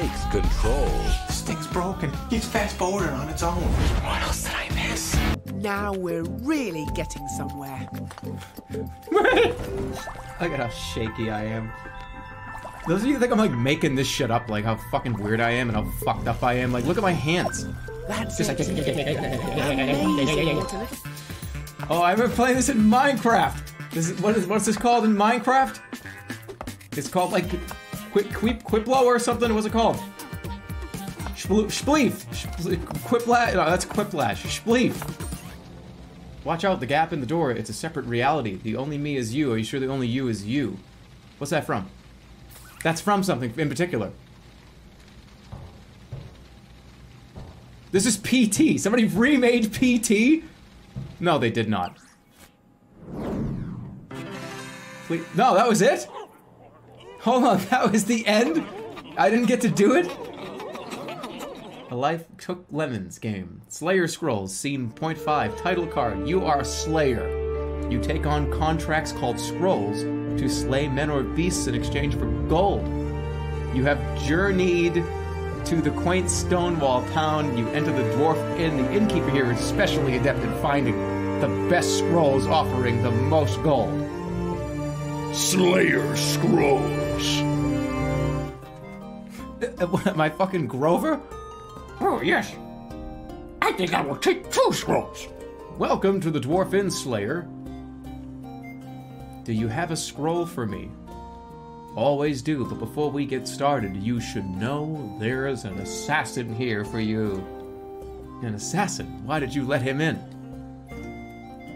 takes control. Stick's broken. It's fast forwarding on its own. What else did I miss? Now we're really getting somewhere. Look at how shaky I am. Those of you think I'm like making this shit up, like how fucking weird I am and how fucked up I am. Like, look at my hands. That's Just it. like- Amazing, isn't? Oh, I remember playing this in Minecraft. This is what is what's this called in Minecraft? It's called like Quip Quip Quiplo or something. What's it called? Spleef. Spl- Quiplash. No, that's Quiplash. Spleef. Watch out, the gap in the door. It's a separate reality. The only me is you. Are you sure the only you is you? What's that from? That's from something in particular. This is PT. Somebody remade PT? No, they did not. Wait, no, that was it? Hold on, that was the end? I didn't get to do it? A Life Took Lemons game. Slayer Scrolls, Scene Point 0.5, title card. You are a Slayer. You take on contracts called scrolls to slay men or beasts in exchange for gold. You have journeyed to the quaint Stonewall town. You enter the dwarf inn. The innkeeper here is specially adept at finding the best scrolls offering the most gold. Slayer Scrolls. Uh, what, am I fucking Grover? Oh, yes. I think I will take two scrolls. Welcome to the Dwarf Inn, Slayer. Do you have a scroll for me? Always do, but before we get started, you should know there is an assassin here for you. An assassin? Why did you let him in?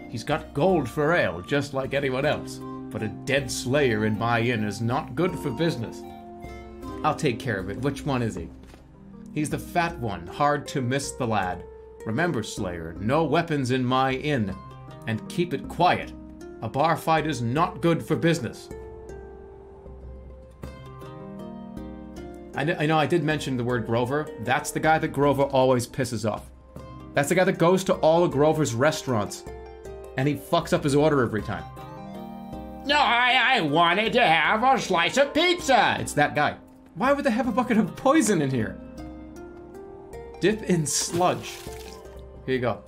He's got gold for ale, just like anyone else. But a dead slayer in my inn is not good for business. I'll take care of it. Which one is he? He's the fat one, hard to miss the lad. Remember, Slayer, no weapons in my inn. And keep it quiet. A bar fight is not good for business. I, I know I did mention the word Grover. That's the guy that Grover always pisses off. That's the guy that goes to all of Grover's restaurants. And he fucks up his order every time. No, I, I wanted to have a slice of pizza. It's that guy. Why would they have a bucket of poison in here? Dip in sludge. Here you go.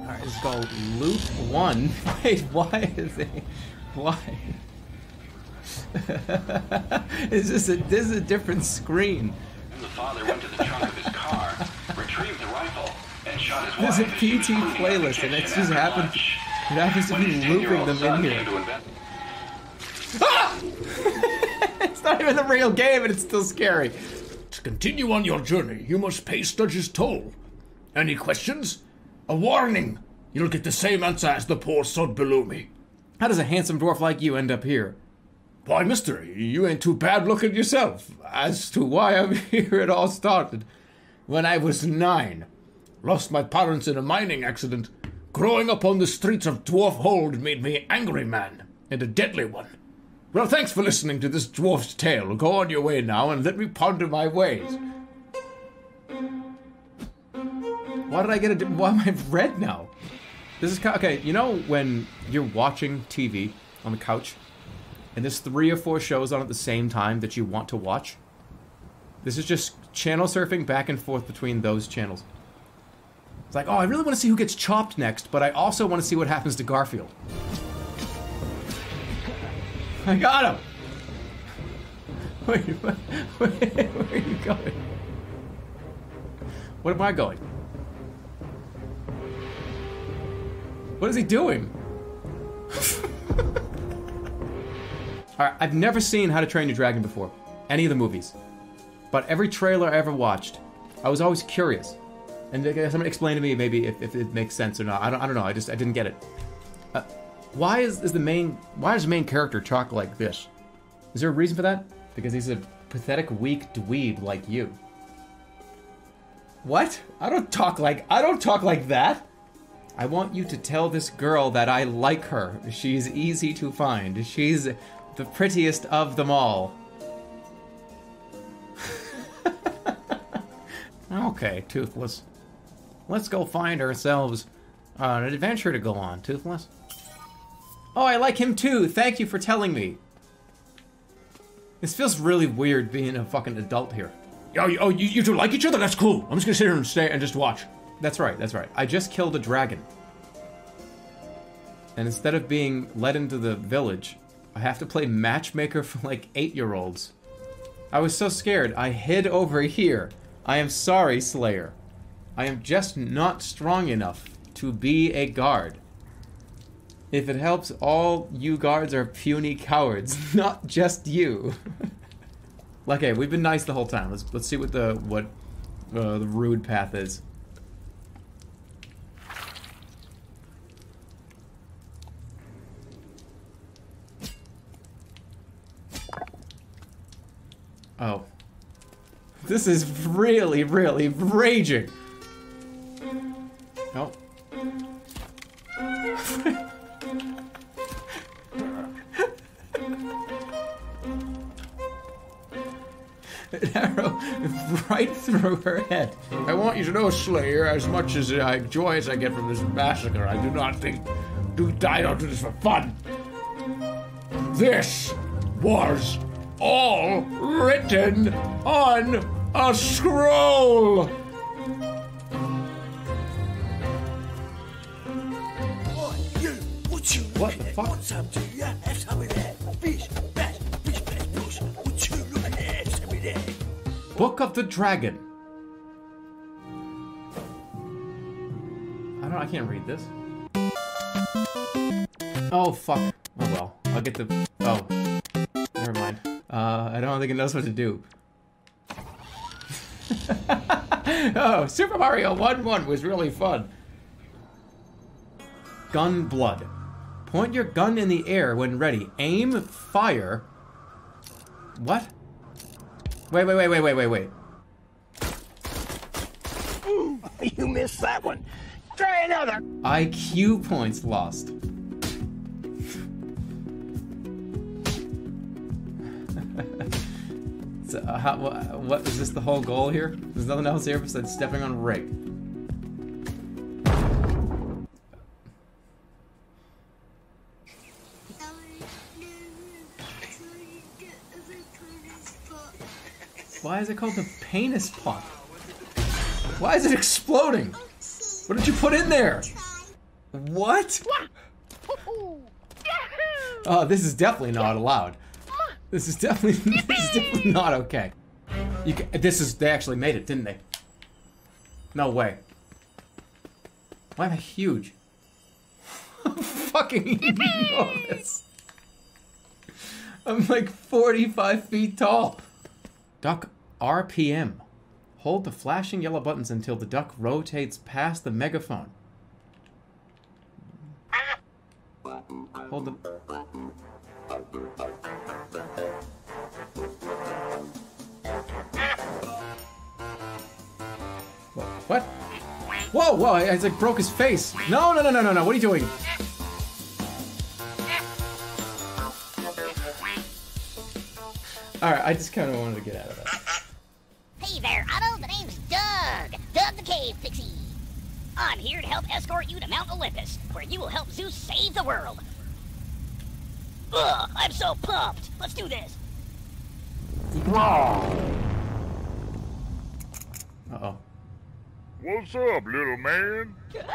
Alright, let's go loop one. Wait, why is it? Why? is this a this is a different screen? The father went to the trunk of his car, retrieved the rifle, and shot his There's a wife as she PT cleaning up the playlist, and it just after happens. lunch. It happens to be looping them in here. to invent- It's not even the real game, and it's still scary. To continue on your journey, you must pay Studge's toll. Any questions? A warning. You'll get the same answer as the poor sod below me. How does a handsome dwarf like you end up here? Why, mister, you ain't too bad looking yourself. As to why I'm here, it all started When I was nine, lost my parents in a mining accident. Growing up on the streets of Dwarf Hold made me angry man, and a deadly one. Well, thanks for listening to this dwarf's tale. Go on your way now and let me ponder my ways. Why did I get a? Why am I red now? This is okay. You know when you're watching TV on the couch, and there's three or four shows on at the same time that you want to watch. This is just channel surfing back and forth between those channels. It's like, oh, I really want to see who gets chopped next, but I also want to see what happens to Garfield. I got him. Wait, wait, wait, where are you going? Where am I going? What is he doing? Alright, I've never seen How to Train Your Dragon before. Any of the movies. But every trailer I ever watched, I was always curious. And someone explain to me maybe if, if it makes sense or not. I don't, I don't know. I just I didn't get it. Uh, why is, is the main why does the main character talk like this? Is there a reason for that? Because he's a pathetic, weak dweeb like you. What? I don't talk like I don't talk like that. I want you to tell this girl that I like her. She's easy to find. She's the prettiest of them all. Okay, Toothless. Let's go find ourselves uh, an adventure to go on, Toothless. Oh, I like him too. Thank you for telling me. This feels really weird being a fucking adult here. Oh, you, oh, you, you two like each other? That's cool. I'm just gonna sit here and stay and just watch. That's right, that's right. I just killed a dragon. And instead of being led into the village, I have to play matchmaker for like eight year olds. I was so scared, I hid over here. I am sorry, Slayer. I am just not strong enough to be a guard. If it helps, all you guards are puny cowards, not just you. okay, we've been nice the whole time. Let's let's see what the what uh, the rude path is. Oh. This is really, really raging. Oh. An arrow right through her head. I want you to know, Slayer, as much as I joy as I get from this massacre, I do not think do I don't do this for fun. This was all written on a scroll. What the fuck? Book of the Dragon. I don't. I can't read this. Oh fuck. Oh well. I'll get the. Oh. Uh, I don't think it knows what to do. oh, Super Mario 1 1 was really fun. Gun blood. Point your gun in the air when ready. Aim, fire. What? Wait, wait, wait, wait, wait, wait, wait. You missed that one. Try another. IQ points lost. Uh, how, what, what is this the whole goal here? There's nothing else here besides stepping on Rick. Why is it called the penis pot? Why is it exploding? What did you put in there? What? Oh, this is definitely not allowed. This is definitely definitely not okay. You ca this is they actually made it, didn't they? No way. Why am I huge? I'm fucking enormous. I'm like 45 feet tall. Duck RPM. Hold the flashing yellow buttons until the duck rotates past the megaphone. Hold the. Whoa, whoa, I, I like broke his face. No, no, no, no, no, no, what are you doing? Alright, I just kind of wanted to get out of that. Hey there, Otto. The name's Doug. Doug the Cave Pixie. I'm here to help escort you to Mount Olympus, where you will help Zeus save the world. Ugh, I'm so pumped. Let's do this. Uh oh. What's up, little man? What do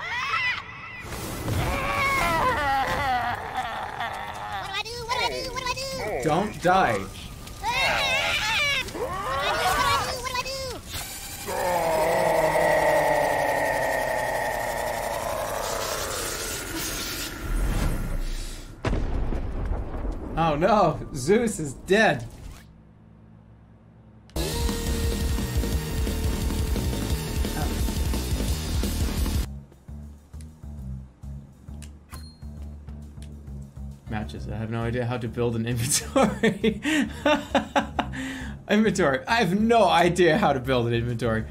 I do? What do I do? What do I do? Don't die. What do I do? What do I do? What do I do? Oh no, Zeus is dead. I have no idea how to build an inventory. inventory. I have no idea how to build an inventory.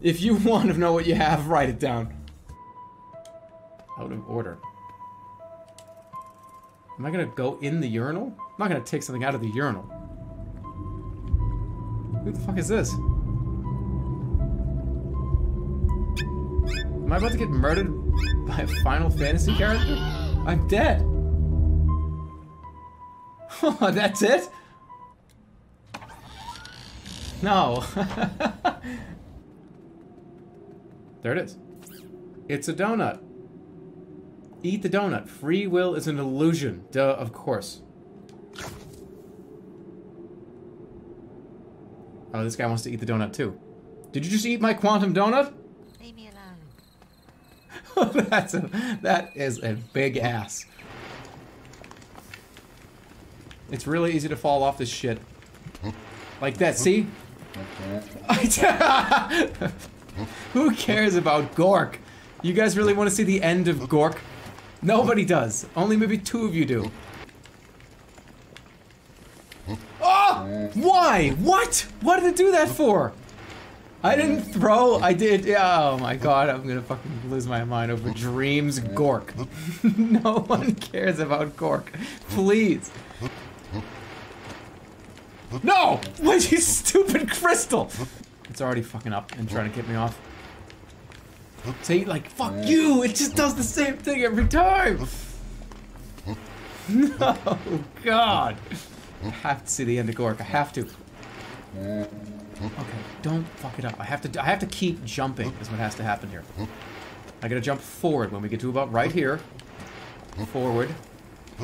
If you want to know what you have, write it down. Out of order. Am I gonna go in the urinal? I'm not gonna take something out of the urinal. Who the fuck is this? Am I about to get murdered by a Final Fantasy character? I'm dead. Oh, that's it? No. there it is. It's a donut. Eat the donut. Free will is an illusion. Duh, of course. Oh, this guy wants to eat the donut too. Did you just eat my quantum donut? Leave me alone. That's a that is a big ass. It's really easy to fall off this shit. Like that, see? Who cares about Gork? You guys really want to see the end of Gork? Nobody does. Only maybe two of you do. Oh! Why? What? What did it do that for? I didn't throw. I did. Oh my god, I'm gonna fucking lose my mind over Dreams Gork. no one cares about Gork. Please. No! What's you stupid crystal? It's already fucking up and trying to get me off. Say like, fuck you! It just does the same thing every time! No, God! I have to see the end of Gork. I have to. Okay, don't fuck it up. I have to. I have to keep jumping. Is what has to happen here. I gotta jump forward when we get to about right here. Forward.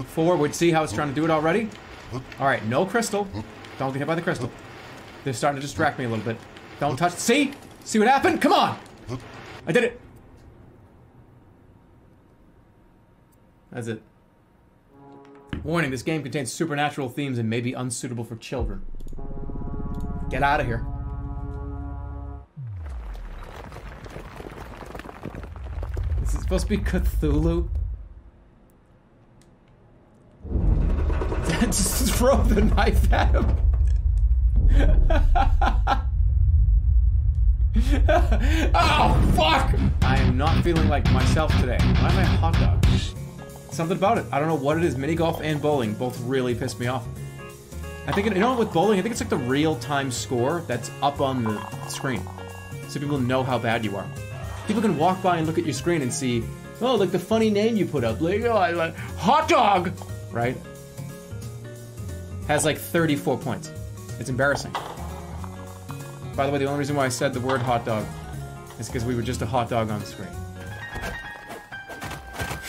Forward. See how it's trying to do it already? All right, no crystal. Don't get hit by the crystal. They're starting to distract me a little bit. Don't touch. See? See what happened? Come on! I did it. That's it. Warning, this game contains supernatural themes and may be unsuitable for children. Get out of here. This is supposed to be Cthulhu. Just throw the knife at him. oh, fuck! I am not feeling like myself today. Why am I a hot dog? Something about it. I don't know what it is. Mini golf and bowling both really pissed me off. I think, you know, with bowling, I think it's like the real-time score that's up on the screen. So people know how bad you are. People can walk by and look at your screen and see, oh, like the funny name you put up. Like, oh, I like, hot dog! Right? Has like 34 points. It's embarrassing. By the way, the only reason why I said the word hot dog is because we were just a hot dog on the screen.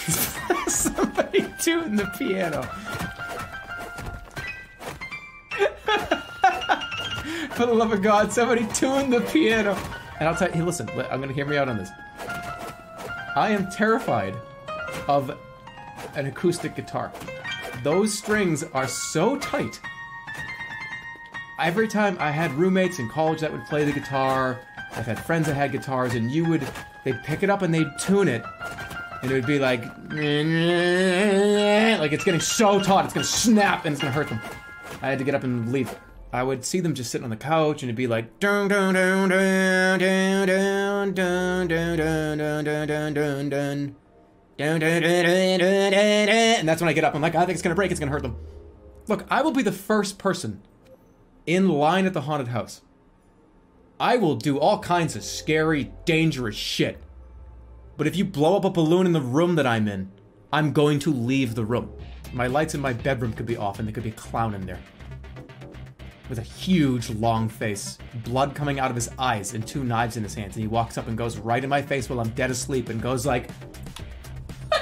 Somebody tune the piano. For the love of God, somebody tune the piano. And I'll tell you, hey, listen, I'm gonna hear me out on this. I am terrified of an acoustic guitar. Those strings are so tight. Every time I had roommates in college that would play the guitar, I've had friends that had guitars, and you would, they'd pick it up and they'd tune it, and it would be like, like it's getting so taut, it's gonna snap and it's gonna hurt them. I had to get up and leave. I would see them just sitting on the couch and it'd be like. And that's when I get up. I'm like, I think it's gonna break. It's gonna hurt them. Look, I will be the first person in line at the haunted house. I will do all kinds of scary, dangerous shit. But if you blow up a balloon in the room that I'm in, I'm going to leave the room. My lights in my bedroom could be off and there could be a clown in there. With a huge, long face, blood coming out of his eyes, and two knives in his hands. And he walks up and goes right in my face while I'm dead asleep and goes like,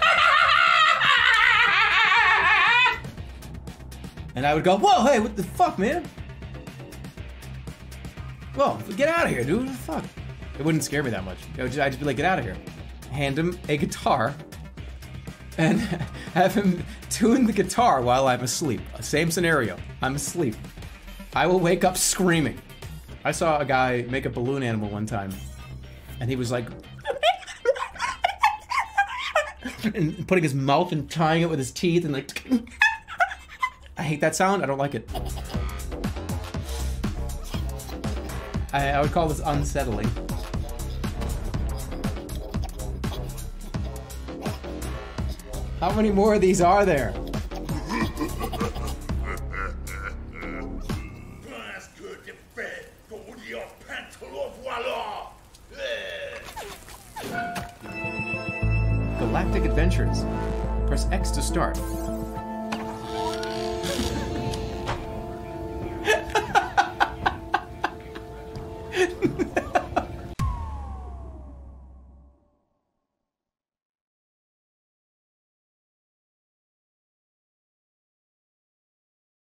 And I would go, whoa, hey, what the fuck, man? Whoa, get out of here, dude. Fuck? It wouldn't scare me that much. Would just, I'd just be like, get out of here. Hand him a guitar and have him tune the guitar while I'm asleep. Same scenario. I'm asleep. I will wake up screaming. I saw a guy make a balloon animal one time, and he was like, and putting his mouth and tying it with his teeth and like. I hate that sound. I don't like it. I, I would call this unsettling. How many more of these are there? Galactic Adventures. Press X to start.